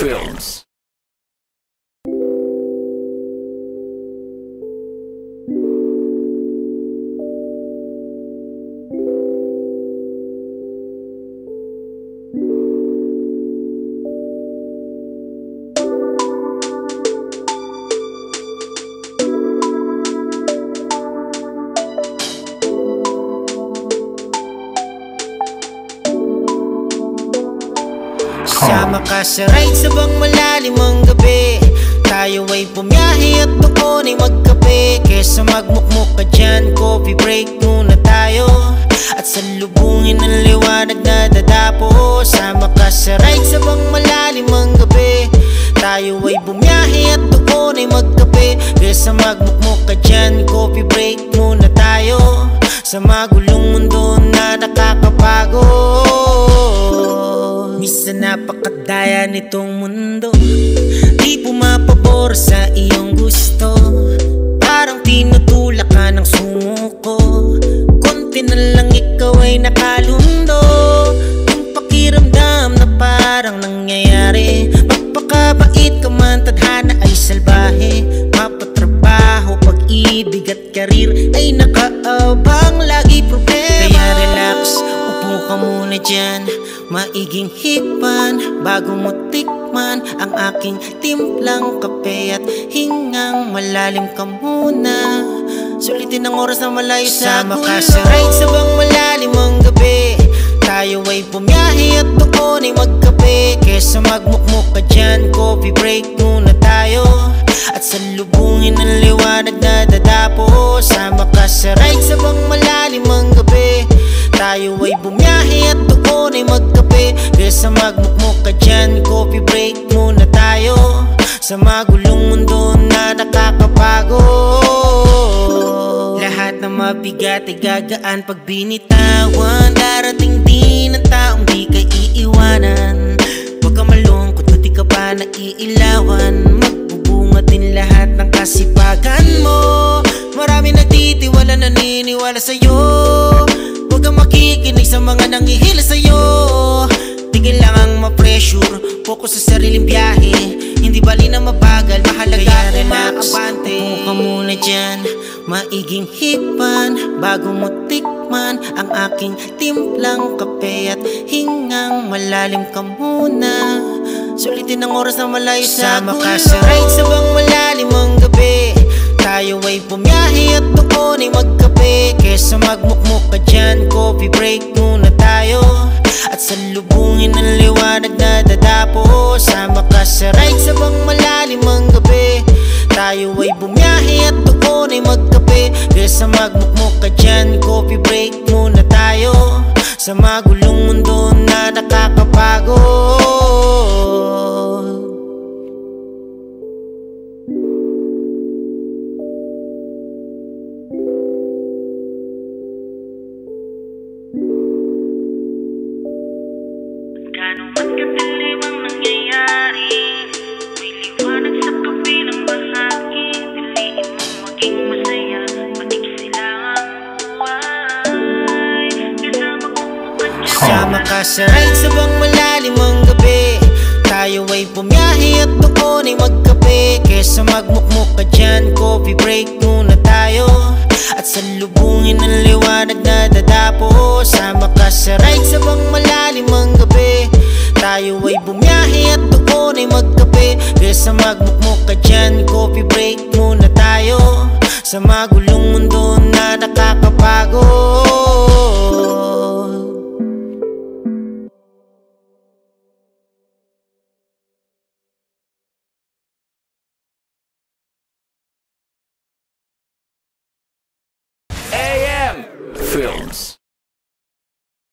Films. Sama ka sa ride sa bang malalim ang gabi. Tayo ay bumiyahe at doon ay magkape. Kesa magmukmuk ka dyan, coffee break muna tayo. At salubungin ang liwanag na dadapo Sama ka sa ride sa bang malalim ang gabi. Tayo ay bumiyahe at doon ay magkape. Kesa magmukmuk ka dyan, coffee break muna tayo. Sa magulong Misa napakadaya nitong mundo. Di pumapabor sa iyong gusto. Parang tinutulak ka ng sumuko. Konti na lang ikaw ay nakalundo. Yung pakiramdam na parang nangyayari. Magpakabait ka man, tadhana ay salbahe. Mapatrabaho, pag-ibig at karir Ay nakaabang. Lagi problema. Kaya relax, upo ka muna dyan Maiging hikpan bago mo tikman Ang aking timplang kape at hingang. Malalim ka muna. Sulitin ang oras na malayo sa Sama ka sa ride sa bang malalim ang gabi Tayo ay bumiyahe at doon ay magkape. Kesa magmukmuk ka dyan, coffee break muna tayo. At salubungin ang liwanag na dadapo Sama ka sa ride sa bang malalim ang gabi Tayo ay bumiyahe at doon ay magkape. Kesa magmukmuk ka dyan, coffee break muna tayo. Sa magulong mundo na nakakapagod Lahat ng mabigat ay gagaan pag binitawan. Darating din ang taong di ka iiwanan. Huwag ka malungkot di ka pa naiilawan? Magbubunga din lahat ng kasipagan mo. Marami nagtitiwala naniniwala sa'yo Kang makikinig sa mga nangihila sa'yo. Di kailangang ma-pressure Focus sa sariling biyahe. Hindi bali na mabagal Mahalaga Kaya relax, Upo ka muna dyan. Maiging hikpan Bago mo tikman Ang aking timplang kape At hingang. Malalim ka muna Sulitin ang oras na malayo sa Sama ka sa ride sa bang malalim ang gabi Tayo ay bumiyahe at doon ay magkape. Kesa magmukmuk ka dyan, coffee break muna tayo. At salubungin ang liwanag na dadapo Sama ka sa ride sa bang malalim ang gabi. Tayo ay bumiyahe at doon ay magkape. Kesa magmukmuk ka dyan, coffee break muna tayo. Sa magulong mundo na nakakapagod Sama ka sa ride sa bang malalim ang gabi. Tayo ay bumiyahe at doon ay magkape. Kesa magmukmuk ka dyan, coffee break muna tayo. At salubungin ang liwanag na dadapo Sama ka sa ride sa bang malalim ang gabi. Tayo ay bumiyahe at doon ay magkape. Kesa magmukmuk ka dyan, coffee break muna tayo. Sa magulong mundo na nakakapagod Films.